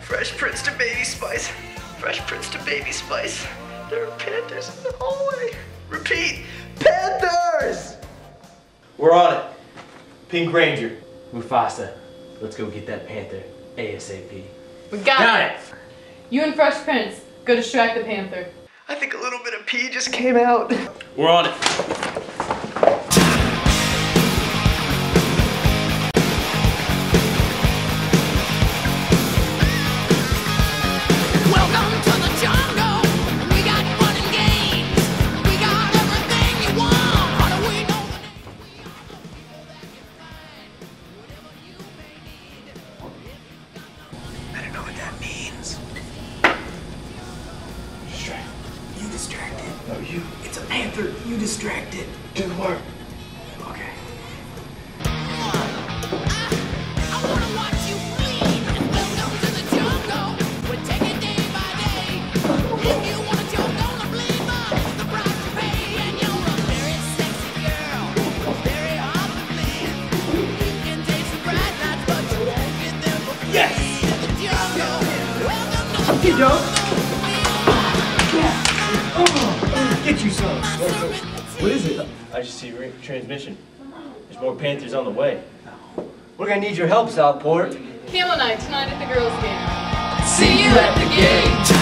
Fresh Prince to Baby Spice. Fresh Prince to Baby Spice. There are panthers in the hallway. Repeat, panthers! We're on it. Pink Ranger. Mufasa, let's go get that panther ASAP. We got, got it. it. You and Fresh Prince, go distract the panther. I think a little bit of pee just came out. We're on it. No, you. It's a panther. You distracted. Do the work. Okay. I wanna watch If you wanna joke, gonna bleed much. The price you pay, and you're a very sexy girl, very hard to please. You can taste the bright lights, but you won't get there for free. Yes. In the jungle. Welcome to the jungle. Get you some. What is it? I just see transmission. There's more Panthers on the way. We're gonna need your help, Southport. Camel night tonight at the girls' game. See you at the gate.